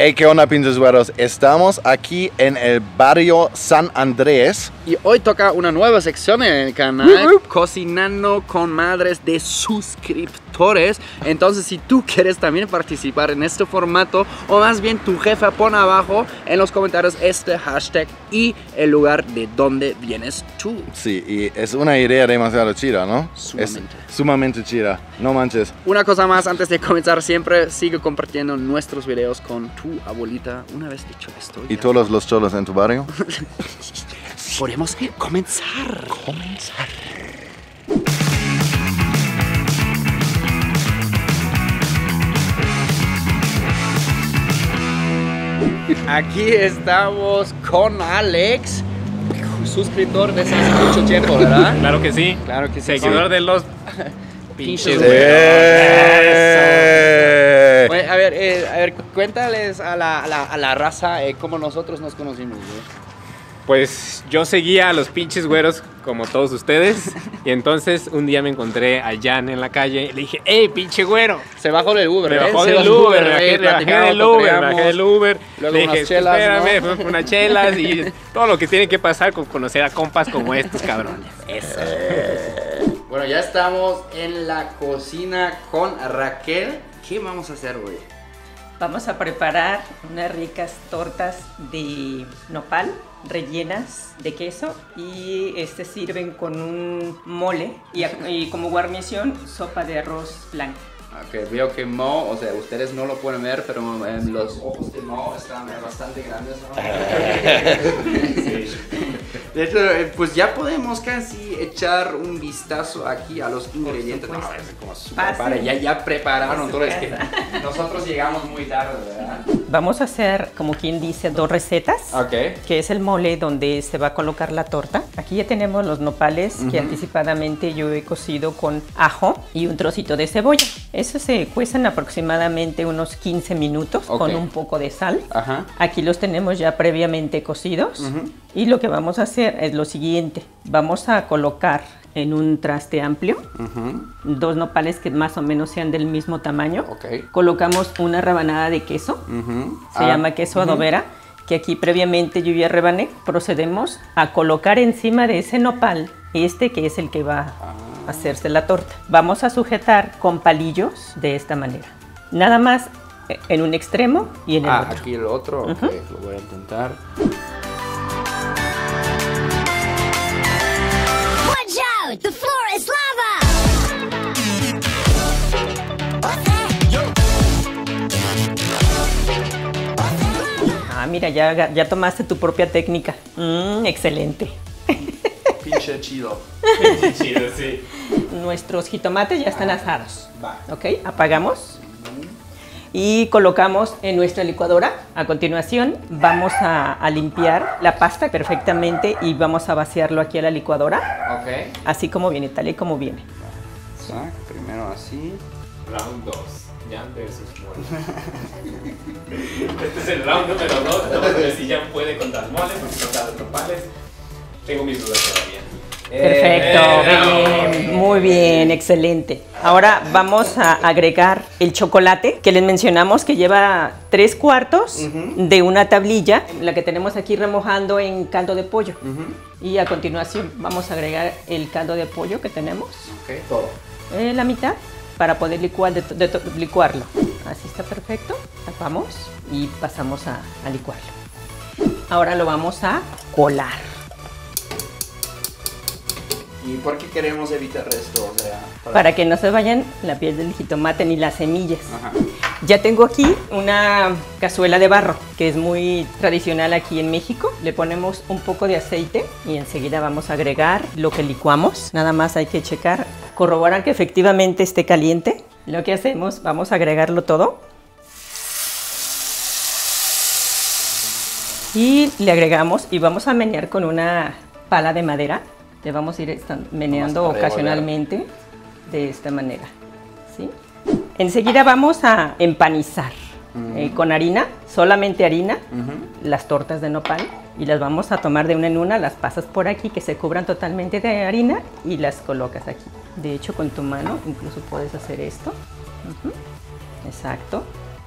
Hey, ¿qué onda, pinches güeros? Estamos aquí en el barrio San Andrés. Y hoy toca una nueva sección en el canal, Cocinando con Madres de Suscriptores. Entonces, si tú quieres también participar en este formato, o más bien tu jefa, pon abajo en los comentarios este hashtag y el lugar de donde vienes tú. Sí, y es una idea demasiado chida, ¿no? Sumamente. Es sumamente chida, no manches. Una cosa más antes de comenzar, siempre sigue compartiendo nuestros videos con tu abuelita. Una vez dicho esto, ¿Y ya todos los cholos en tu barrio? podemos comenzar. Comenzar. Aquí estamos con Alex, suscriptor desde hace mucho tiempo, ¿verdad? Claro que sí. Claro que sí. Seguidor de los Pinches. ¡Eh! Bueno, a ver, eh, a ver, cuéntales a la, a la, a la raza eh, cómo nosotros nos conocimos, güey. Pues yo seguía a los pinches güeros como todos ustedes. Y entonces un día me encontré a Jan en la calle y le dije, ¡Ey, pinche güero! Se bajó del Uber, Me ¿eh? bajó Se del bajó Uber, me bajé, del Uber, me bajé del Uber. Luego le unas dije, chelas, espérame, ¿no? unas chelas y todo lo que tiene que pasar con conocer a compas como estos cabrones. Eso. Bueno, ya estamos en la cocina con Raquel. ¿Qué vamos a hacer, güey? Vamos a preparar unas ricas tortas de nopal rellenas de queso y este sirven con un mole y, y como guarnición sopa de arroz blanco. Ok, veo que Mo, o sea, ustedes no lo pueden ver, pero eh, los ojos de Mo están bastante grandes, ¿no? De hecho, eh, pues ya podemos casi echar un vistazo aquí a los ingredientes. No, es como Fácil. padre. Ya, ya prepararon todo. Es que nosotros llegamos muy tarde, ¿verdad? Vamos a hacer, como quien dice, dos recetas. Ok. que es el mole donde se va a colocar la torta. Aquí ya tenemos los nopales que anticipadamente yo he cocido con ajo y un trocito de cebolla. Eso se cuecen aproximadamente unos 15 minutos con un poco de sal. Ajá. Aquí los tenemos ya previamente cocidos y lo que vamos a hacer es lo siguiente. Vamos a colocar en un traste amplio dos nopales que más o menos sean del mismo tamaño. Colocamos una rebanada de queso se Ah, llama queso adobera, que aquí previamente yo ya rebané. Procedemos a colocar encima de ese nopal este que es el que va a hacerse la torta. Vamos a sujetar con palillos de esta manera. Nada más eh, en un extremo y en el Ah, otro. aquí el otro. Lo voy a intentar. Out! The floor is lava! Ah, mira, ya, ya tomaste tu propia técnica. Mm, excelente. Pinche chido. Chido, sí. Nuestros jitomates ya están asados. Va. Ok, apagamos y colocamos en nuestra licuadora. A continuación vamos a, a limpiar la pasta perfectamente y vamos a vaciarlo aquí a la licuadora, Ok. así como viene, tal y como viene. Sac, primero así. Round 2. Jan versus mole. este es el round número 2. Vamos a ver si Jan puede contra el mole, porque contra los nopales tengo mis dudas todavía. Perfecto, Eh, bien, muy bien, excelente. Ahora vamos a agregar el chocolate que les mencionamos que lleva tres cuartos de una tablilla, la que tenemos aquí remojando en caldo de pollo. Y a continuación vamos a agregar el caldo de pollo que tenemos, Ok, todo. eh, la mitad, para poder licuar, de- de- de- licuarlo. Así está perfecto. Tapamos y pasamos a, a licuarlo. Ahora lo vamos a colar. ¿Y por qué queremos evitar esto? O sea, Para que no se vayan la piel del jitomate ni las semillas. Ajá. Ya tengo aquí una cazuela de barro, que es muy tradicional aquí en México. Le ponemos un poco de aceite y enseguida vamos a agregar lo que licuamos. Nada más hay que checar, corroborar que efectivamente esté caliente. Lo que hacemos, vamos a agregarlo todo. Y le agregamos y vamos a menear con una pala de madera. Le vamos a ir meneando a ocasionalmente de esta manera. ¿sí? Enseguida vamos a empanizar eh, con harina, solamente harina, las tortas de nopal y las vamos a tomar de una en una, las pasas por aquí que se cubran totalmente de harina y las colocas aquí. De hecho, con tu mano incluso puedes hacer esto. Ujú. Exacto.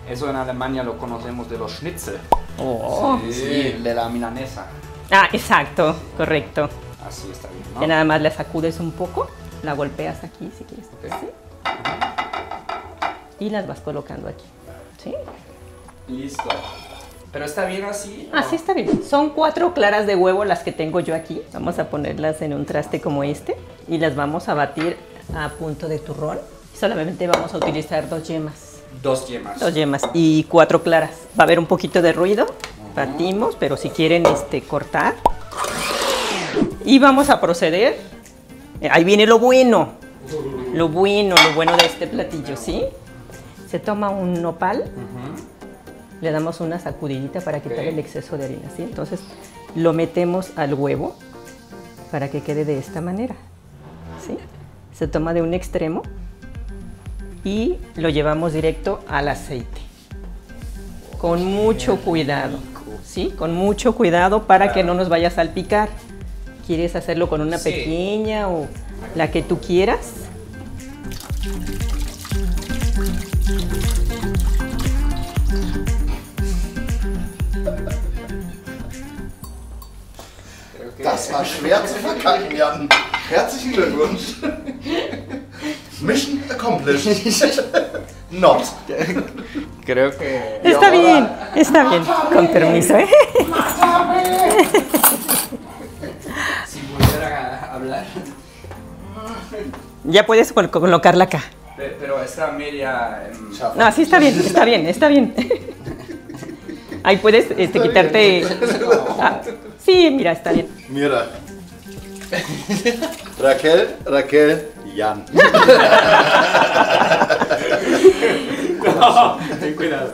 Eso en Alemania lo conocemos de los schnitzel. Oh. Sí, de la milanesa. Ah, exacto, correcto. Así está bien, Ya ¿no? nada más la sacudes un poco, la golpeas aquí si quieres. ¿sí? Y las vas colocando aquí. ¿Sí? Listo. Pero está bien así. ¿o? Así está bien. Son cuatro claras de huevo las que tengo yo aquí. Vamos a ponerlas en un traste como este y las vamos a batir a punto de turrón. Solamente vamos a utilizar dos yemas. Dos yemas. Dos yemas y cuatro claras. Va a haber un poquito de ruido. Batimos, pero si quieren este, cortar. Y vamos a proceder. Eh, Ahí viene lo bueno. Lo bueno, lo bueno de este platillo, ¿sí? Se toma un nopal, le damos una sacudidita para quitar el exceso de harina, ¿sí? Entonces lo metemos al huevo para que quede de esta manera, ¿sí? Se toma de un extremo y lo llevamos directo al aceite. Con mucho cuidado, ¿sí? Con mucho cuidado para que no nos vaya a salpicar. ¿Quieres hacerlo con una Sí. pequeña o la que tú quieras? Das war schwer zu verkacken, Jan. Herzlichen Glückwunsch. Mission accomplished. Not. Creo que. Está bien, está bien. Con permiso, ¿eh? Ya puedes col- colocarla acá. Pe- Pero está media. em, No, sí está bien, está bien, está bien. Ahí puedes este, quitarte. Ah, sí, mira, está bien. Mira. Raquel, Raquel, Jan. Ten cuidado.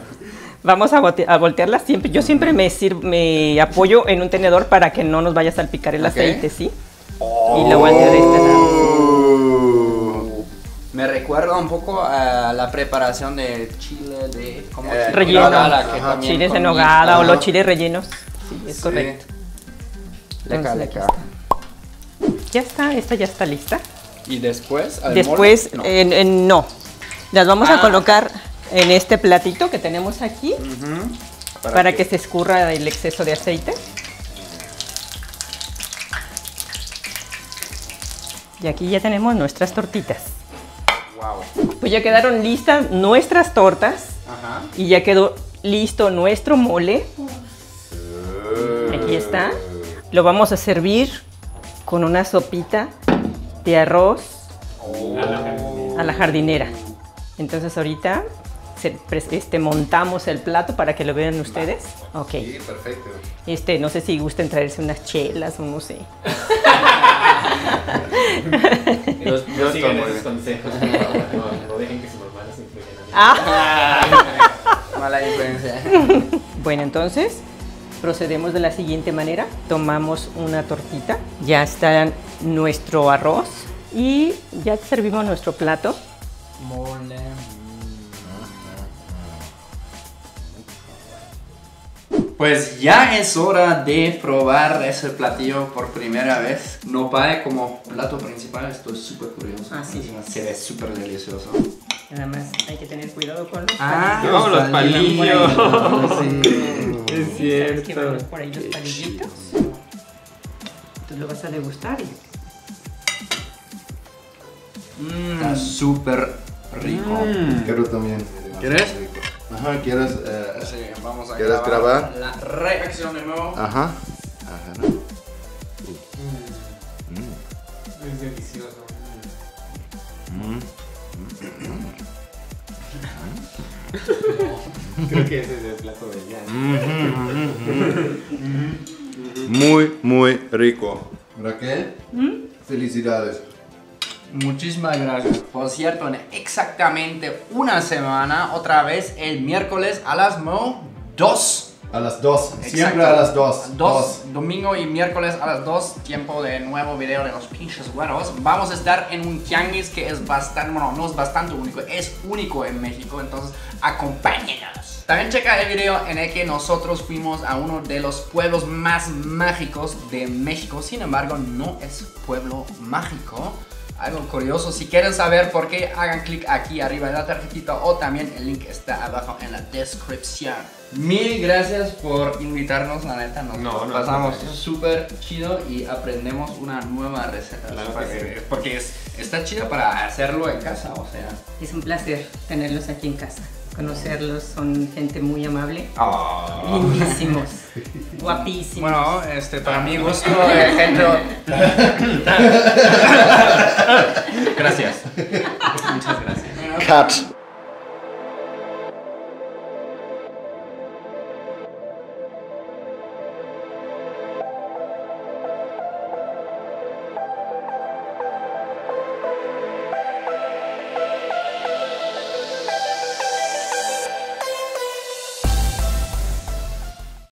Vamos a, a voltearla siempre. Yo siempre me, me apoyo en un tenedor para que no nos vaya a salpicar el aceite, ¿sí? Y lo volteo de este lado. Me recuerda un poco a la preparación de chile de. ¿cómo? Eh, Chile Relleno. nogada, que Ajá. Chiles en comí. nogada o Ajá. los chiles rellenos. Sí, es Sí. correcto. Leca, Entonces, leca. Ya está, esta ya está lista. Y después. al Después, no. en- en- no. Las vamos a Ah. colocar en este platito que tenemos aquí Ujú. para, que... se escurra el exceso de aceite. Y aquí ya tenemos nuestras tortitas. Wow. Pues ya quedaron listas nuestras tortas Ajá. y ya quedó listo nuestro mole. Aquí está. Lo vamos a servir con una sopita de arroz a la jardinera. Entonces ahorita este, montamos el plato para que lo vean ustedes. Ok. Sí, perfecto. Este, no sé si gusten traerse unas chelas o no sé. Yo no sigan esos consejos. No, no, no dejen que sus hermanos influyan en Ah. Mala influencia. Bueno, entonces procedemos de la siguiente manera. Tomamos una tortita, ya está nuestro arroz y ya servimos nuestro plato. Mole. Pues ya es hora de probar ese platillo por primera vez. Nopal como plato principal, estoy súper curioso. Ah, sí. Se ve súper delicioso. Nada más hay que tener cuidado con los Ah, No, los palillos. Es cierto. que vamos por ahí los palillitos. Tú lo vas a degustar. y- Está súper rico. Quiero también. ¿Quieres? Ajá, ¿quieres? eh, Sí, vamos a ¿Quieres grabar? la reacción de nuevo. Ajá. Ajá, ¿no? Es delicioso. Creo que ese es el plato de Jan. Muy, muy rico. Raquel, felicidades. Muchísimas gracias. Por cierto, en exactamente una semana, otra vez el miércoles a las mo 2. A las dos. Siempre Exacto. a las dos. Dos, domingo y miércoles a las 2, tiempo de nuevo video de los pinches güeros. Vamos a estar en un tianguis que es bastante, bueno, no es bastante único, es único en México, entonces acompáñenos. También checa el video en el que nosotros fuimos a uno de los pueblos más mágicos de México, sin embargo no es pueblo mágico. Algo curioso. Si quieren saber por qué, hagan clic aquí arriba en la tarjetita o también el link está abajo en la descripción. Mil gracias por invitarnos, la neta, nos No, no, pasamos no, no. súper chido y aprendemos una nueva receta. Claro que Porque es, está chido para hacerlo en casa, o sea. Es un placer tenerlos aquí en casa. Conocerlos, son gente muy amable. Ah. Lindísimos, guapísimos. Bueno, este, para mi gusto, gente... Gracias. Muchas gracias. Cut.